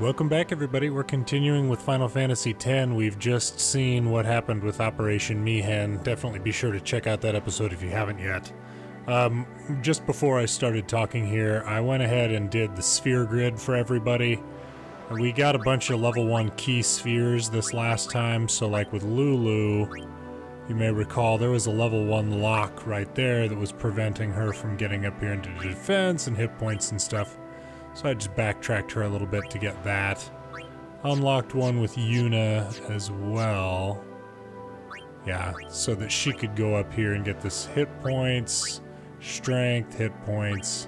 Welcome back, everybody. We're continuing with Final Fantasy X. We've just seen what happened with Operation Mi'ihen. Definitely be sure to check out that episode if you haven't yet. Um, just before I started talking here, I went ahead and did the sphere grid for everybody. We got a bunch of level 1 key spheres this last time, so like with Lulu, you may recall there was a level 1 lock right there that was preventing her from getting up here into defense and hit points and stuff. So I just backtracked her a little bit to get that. Unlocked one with Yuna as well. Yeah, so that she could go up here and get this hit points, strength, hit points.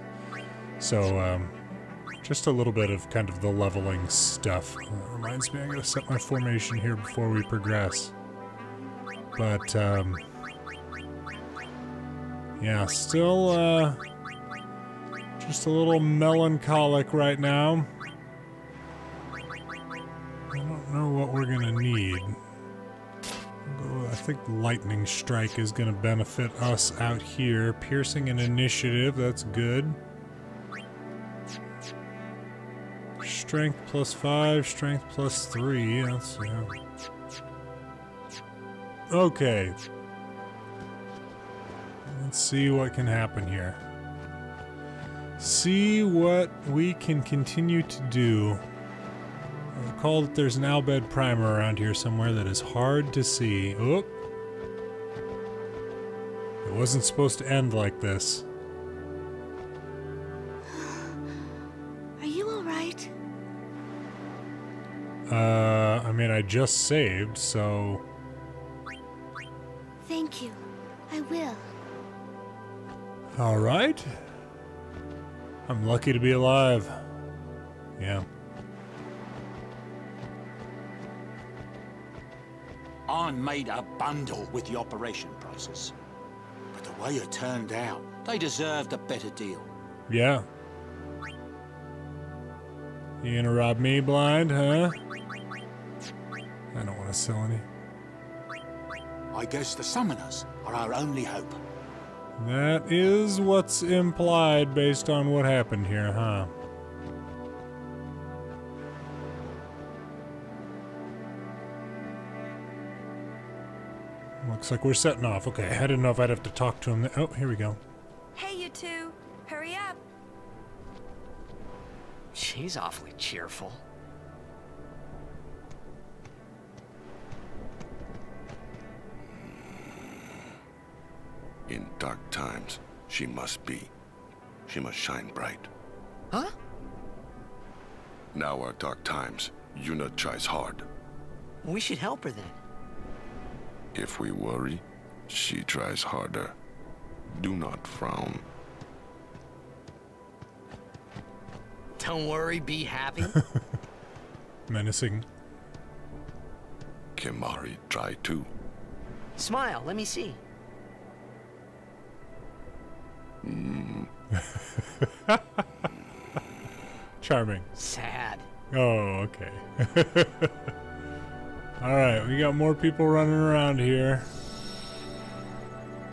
So, um, just a little bit of kind of the leveling stuff. That reminds me, I gotta set my formation here before we progress. But, um, yeah, still, uh, just a little melancholic right now. I don't know what we're gonna need. I think Lightning Strike is gonna benefit us out here. Piercing an initiative, that's good. Strength plus five, strength plus three. That's yeah. Okay. Let's see what can happen here. See what we can continue to do. I recall that there's an Al Bhed primer around here somewhere that is hard to see. Oh. It wasn't supposed to end like this. Are you alright? Uh, I mean, I just saved, so... lucky to be alive. Yeah. I made a bundle with the operation prices. But the way it turned out, they deserved a better deal. Yeah. You gonna rob me blind, huh? I don't want to sell any. I guess the summoners are our only hope. That is what's implied based on what happened here, huh? Looks like we're setting off. Okay, I didn't know if I'd have to talk to him. Oh, here we go. Hey, you two. Hurry up. She's awfully cheerful. Dark times, she must be. She must shine bright. Huh? Now are dark times. Yuna tries hard. We should help her then. If we worry, she tries harder. Do not frown. Don't worry, be happy. Menacing. Kimahri try too. Smile, let me see. Charming. Sad. Oh, okay. Alright, we got more people running around here.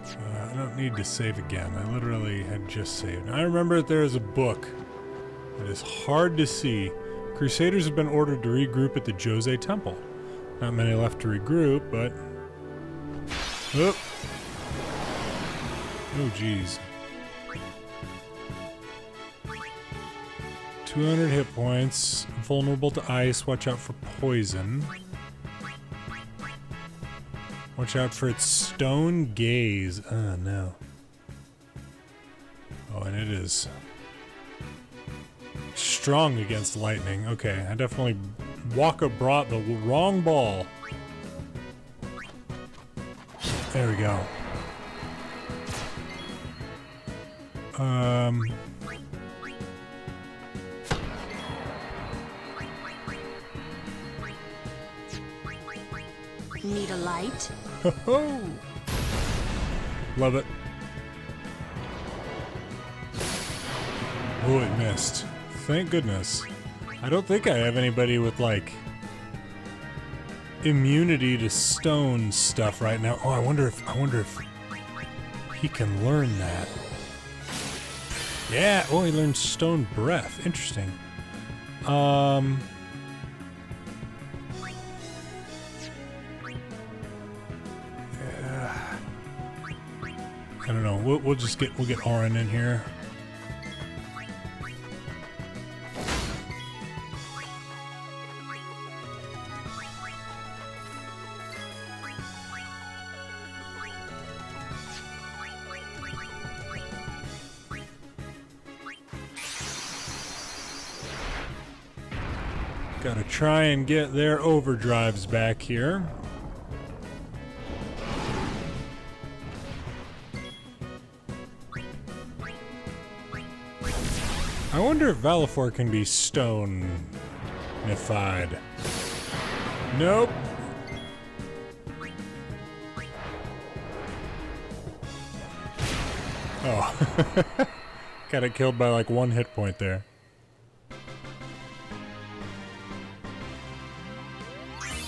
Uh, I don't need to save again. I literally had just saved. I remember that there is a book that is hard to see. Crusaders have been ordered to regroup at the Djose Temple. Not many left to regroup, but... Oh! Oh, jeez. 200 hit points. Vulnerable to ice. Watch out for poison. Watch out for its stone gaze. Oh, no. Oh, and it is strong against lightning. Okay, I definitely Wakka brought the wrong ball. There we go. Um, Need a light? ho Love it. Oh, it missed. Thank goodness. I don't think I have anybody with, like, immunity to stone stuff right now. Oh, I wonder if, I wonder if he can learn that. Yeah, oh, he learned stone breath. Interesting. Um, We'll, we'll just get we'll get Auron in here. Gotta try and get their overdrives back here. I wonder if Valefor can be stone-ified. Nope. Oh. Got it killed by like one hit point there.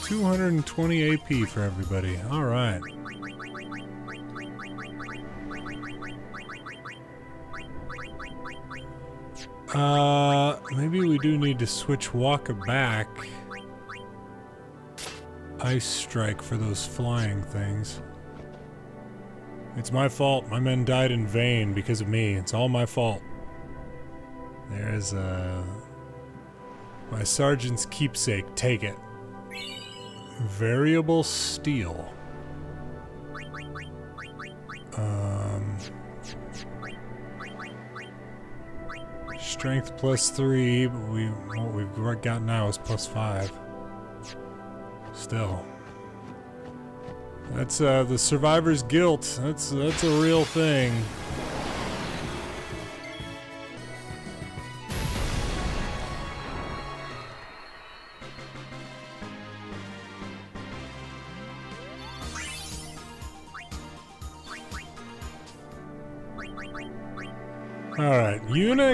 Two hundred and twenty AP for everybody. All right. Uh, maybe we do need to switch Wakka back. Ice Strike for those flying things. It's my fault. My men died in vain because of me. It's all my fault. There's, uh... My sergeant's keepsake. Take it. Variable steel. Um... Strength plus three, but we what we've got now is plus five. Still. That's uh the survivor's guilt. That's that's a real thing.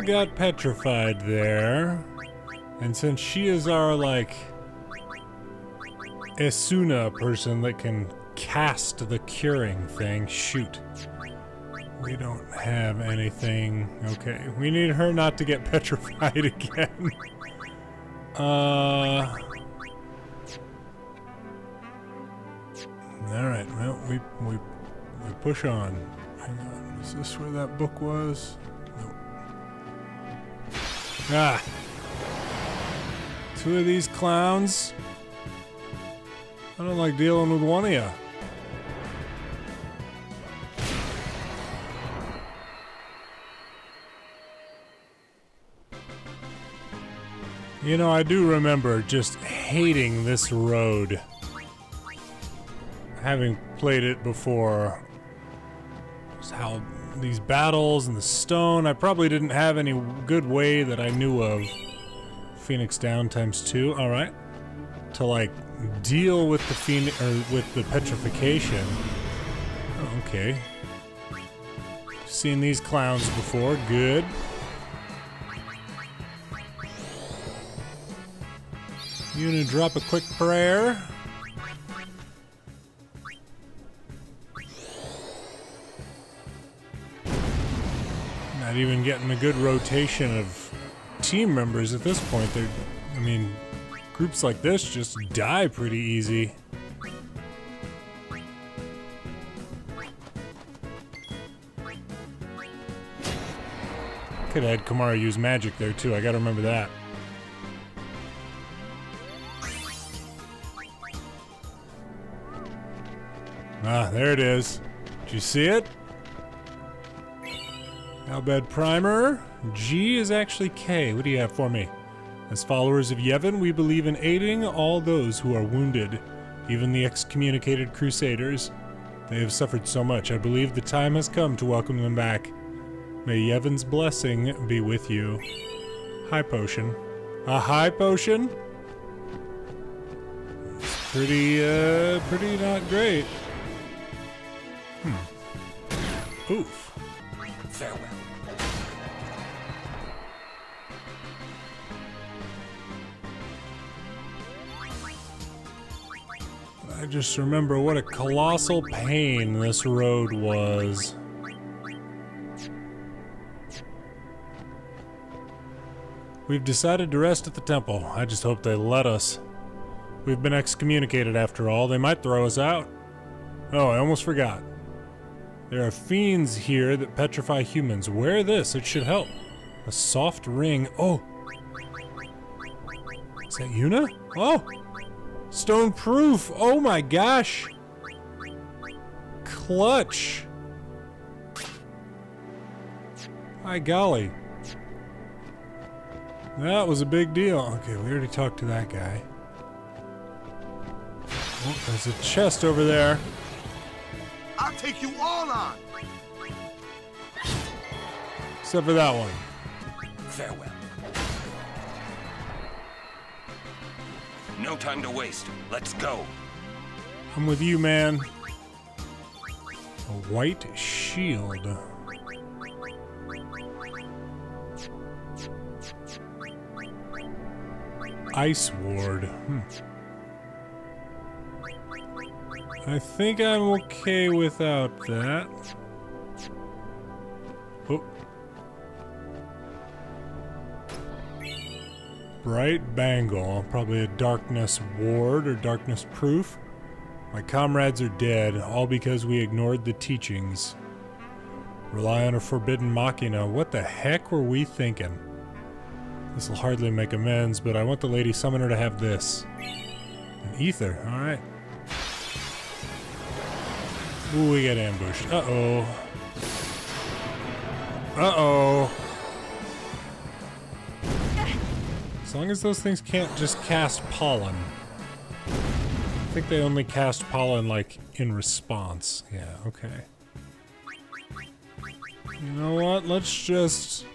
Got petrified there. And since she is our, like, Esuna person that can cast the curing thing, shoot. We don't have anything. Okay, we need her not to get petrified again. uh... Alright, well, we, we, we push on. Hang on, is this where that book was? Ah. Two of these clowns. I don't like dealing with one of you. You know, I do remember just hating this road. Having played it before. Just how these battles and the stone. I probably didn't have any good way that I knew of. Phoenix down times two. All right. To like deal with the phoenix or with the petrification. Oh, okay. Seen these clowns before. Good. You gonna drop a quick prayer? Not even getting a good rotation of team members at this point. They're, I mean, groups like this just die pretty easy. Could have had Kimahri use magic there too, I gotta remember that. Ah, there it is. Did you see it? Al Bhed Primer. G is actually K. What do you have for me? As followers of Yevon, we believe in aiding all those who are wounded, even the excommunicated crusaders. They have suffered so much, I believe the time has come to welcome them back. May Yevon's blessing be with you. High potion. A high potion? It's pretty, uh, pretty not great. Hmm. Oof. Farewell. I just remember what a colossal pain this road was. We've decided to rest at the temple. I just hope they let us. We've been excommunicated after all. They might throw us out. Oh, I almost forgot. There are fiends here that petrify humans. Wear this, it should help. A soft ring. Oh! Is that Yuna? Oh! Stone proof! Oh my gosh! Clutch! My golly. That was a big deal. Okay, we already talked to that guy. Oh, there's a chest over there. I'll take you all on. Except for that one. Farewell. No time to waste. Let's go. I'm with you, man. A white shield. Ice Ward. Hmm. I think I'm okay without that. Oh. Bright Bangle. Probably a darkness ward or darkness proof. My comrades are dead, all because we ignored the teachings. Rely on a forbidden machina. What the heck were we thinking? This will hardly make amends, but I want the Lady Summoner to have this. An ether, alright. Ooh, we get ambushed. Uh-oh. Uh-oh. As long as those things can't just cast pollen. I think they only cast pollen, like, in response. Yeah, okay. You know what? Let's just...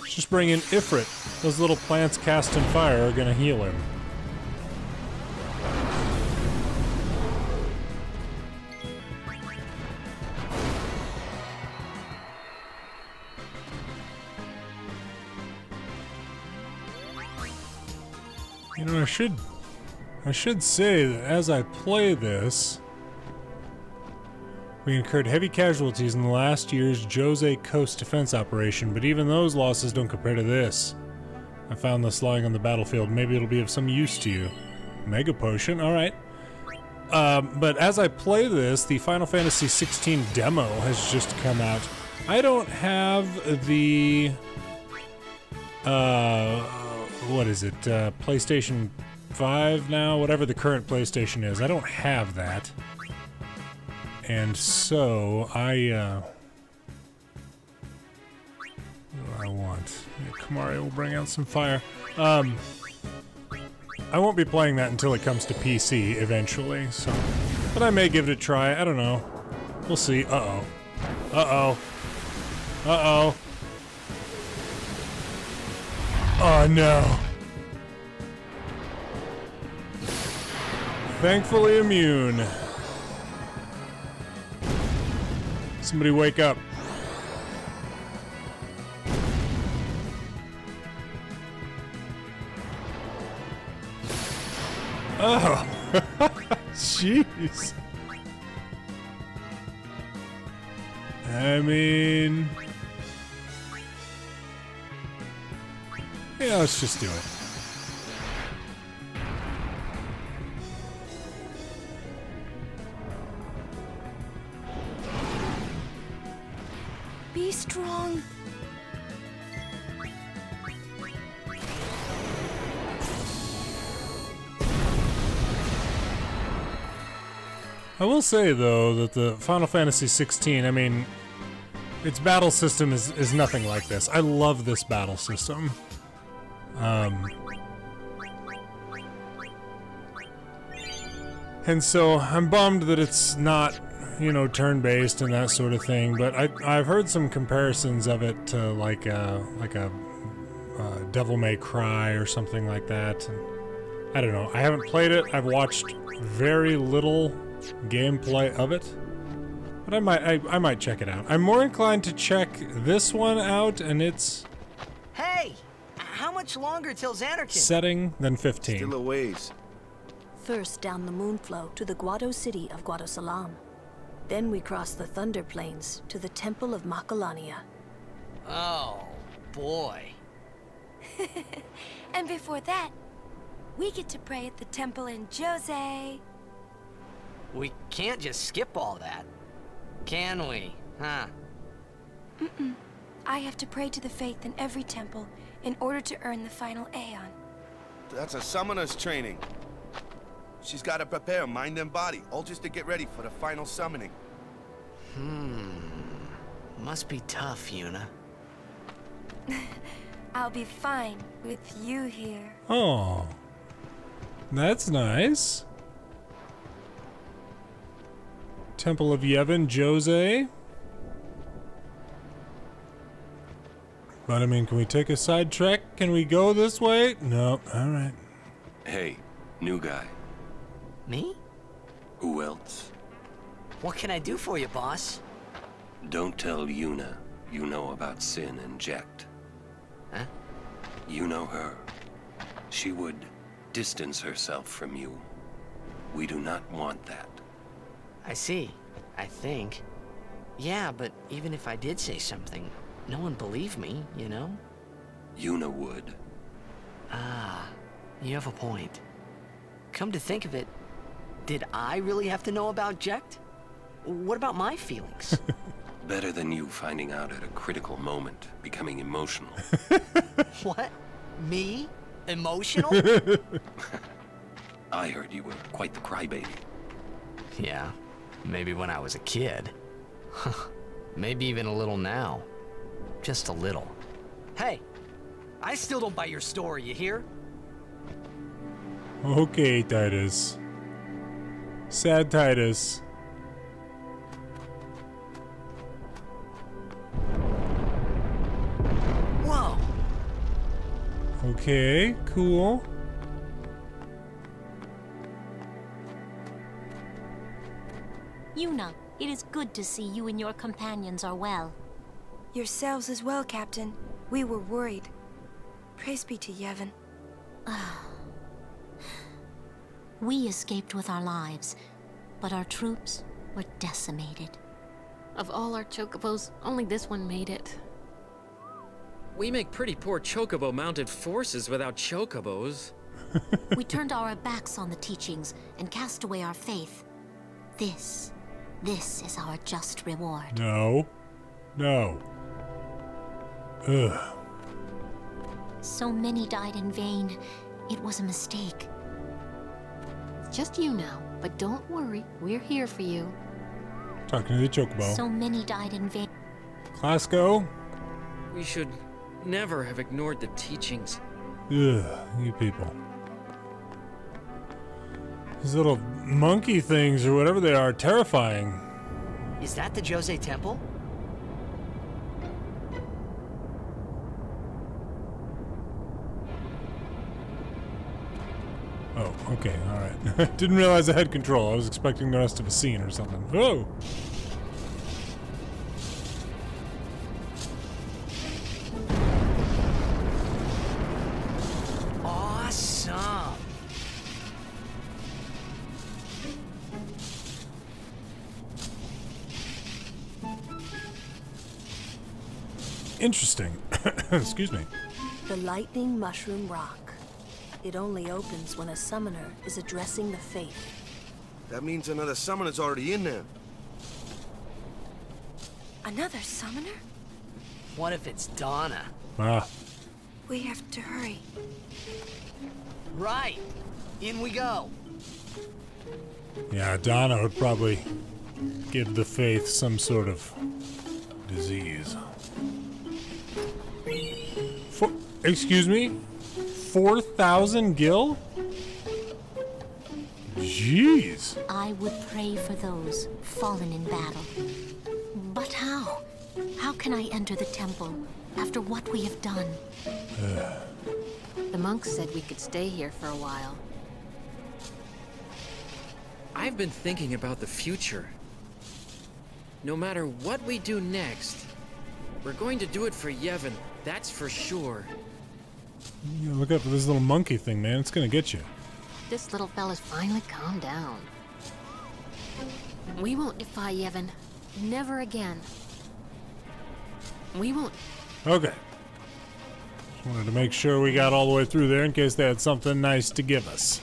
Let's just bring in Ifrit. Those little plants cast in fire are gonna heal him. Should I should say that as I play this, we incurred heavy casualties in the last year's Djose Coast defense operation, but even those losses don't compare to this. I found this lying on the battlefield. Maybe it'll be of some use to you. Mega potion, alright. Um, but as I play this, the Final Fantasy XVI demo has just come out. I don't have the... Uh, what is it? Uh, PlayStation 5 now? Whatever the current PlayStation is. I don't have that. And so, I, uh... What do I want? Yeah, Kimahri will bring out some fire. Um... I won't be playing that until it comes to PC eventually, so... But I may give it a try, I don't know. We'll see. Uh-oh. Uh-oh. Uh-oh. Oh no. Thankfully immune. Somebody wake up. Oh. Jeez. I mean... Yeah, let's just do it. Strong. I will say though that the Final Fantasy 16, I mean, its battle system is is nothing like this. I love this battle system. Um, and so I'm bummed that it's not, you know, turn-based and that sort of thing. But I I've heard some comparisons of it to like a like a uh, Devil May Cry or something like that. And I don't know. I haven't played it. I've watched very little gameplay of it. But I might I, I might check it out. I'm more inclined to check this one out and its Hey! How much longer till Zanarkand? setting than 15. Still a ways. First down the Moonflow to the Guado city of Guadosalam. Then we cross the Thunder Plains to the Temple of Macalania. Oh, boy. And before that, we get to pray at the temple in Djose. We can't just skip all that. Can we? Huh? Mm-mm. I have to pray to the fayth in every temple in order to earn the final Aeon. That's a summoner's training. She's got to prepare mind and body, all just to get ready for the final summoning. Hmm. Must be tough, Yuna. I'll be fine with you here. Oh. That's nice. Temple of Yevon, Djose. But I mean, can we take a side trek? Can we go this way? No. All right. Hey, new guy. Me? Who else? What can I do for you, boss? Don't tell Yuna you know about Sin and Jecht. Huh? You know her. She would distance herself from you. We do not want that. I see. I think. Yeah, but even if I did say something, no one believed me, you know? Yuna would. Ah, you have a point. Come to think of it, did I really have to know about Jecht? What about my feelings? Better than you finding out at a critical moment, becoming emotional. what? Me? Emotional? I heard you were quite the crybaby. yeah, maybe when I was a kid. maybe even a little now. Just a little. Hey, I still don't buy your story, you hear? Okay, Tidus. Sad Tidus. Whoa! Okay, cool. Yuna, it is good to see you and your companions are well. Yourselves as well, Captain. We were worried. Praise be to Yevon. Ah, We escaped with our lives, but our troops were decimated. Of all our chocobos, only this one made it. We make pretty poor chocobo mounted forces without chocobos. we turned our backs on the teachings and cast away our faith. This, this is our just reward. No. No. Ugh. So many died in vain. It was a mistake. It's just you now, but don't worry, we're here for you. Talking to the Chocobo. So many died in vain. Clasko? We should never have ignored the teachings. Ugh, you people. These little monkey things or whatever they are, terrifying. Is that the Djose Temple? Oh, okay, alright. Didn't realize I had control. I was expecting the rest of a scene or something. Oh! Awesome! Interesting. Excuse me. The Lightning Mushroom Rock. It only opens when a summoner is addressing the fayth. That means another summoner's already in there. Another summoner? What if it's Dona? Ah. We have to hurry. Right! In we go! Yeah, Dona would probably give the fayth some sort of disease. For, excuse me? 4,000 gil? Jeez. I would pray for those fallen in battle. But how? How can I enter the temple after what we have done? The monks said we could stay here for a while. I've been thinking about the future. No matter what we do next, we're going to do it for Yevon, that's for sure. You look out for this little monkey thing, man. It's gonna get you. This little fella's finally calmed down. We won't defy Yevon. Never again. We won't. Okay. Just wanted to make sure we got all the way through there in case they had something nice to give us.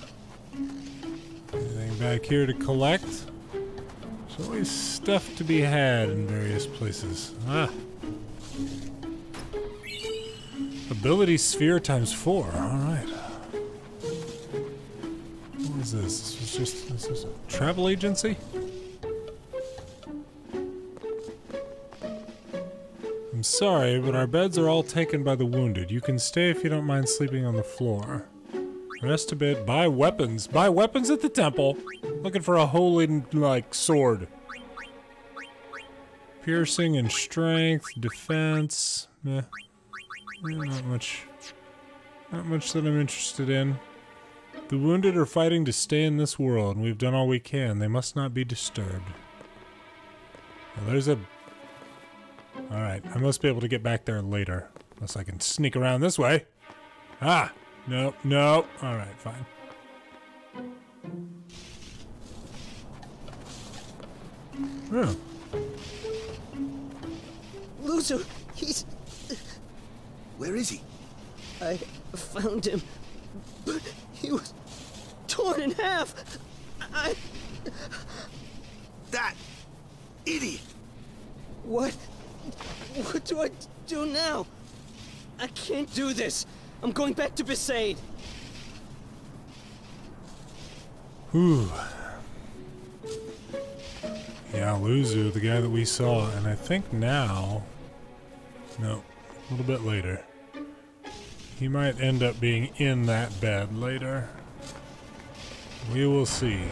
Anything back here to collect? There's always stuff to be had in various places. Ah. Ability sphere times four. Alright. What is this? This is just this is a travel agency? I'm sorry, but our beds are all taken by the wounded. You can stay if you don't mind sleeping on the floor. Rest a bit. Buy weapons. Buy weapons at the temple. Looking for a holy, like, sword. Piercing and strength, defense. Not much. Not much that I'm interested in. The wounded are fighting to stay in this world, and we've done all we can. They must not be disturbed. Well, there's a... Alright, I must be able to get back there later. Unless I can sneak around this way. Ah! No, no. Alright, fine. Oh. Luzzu, he's... Where is he? I found him, but he was torn in half. I... That idiot! What? What do I do now? I can't do this. I'm going back to Besaid. Whew. Yeah, Luzzu, the guy that we saw, and I think now... No, a little bit later. He might end up being in that bed later. We will see.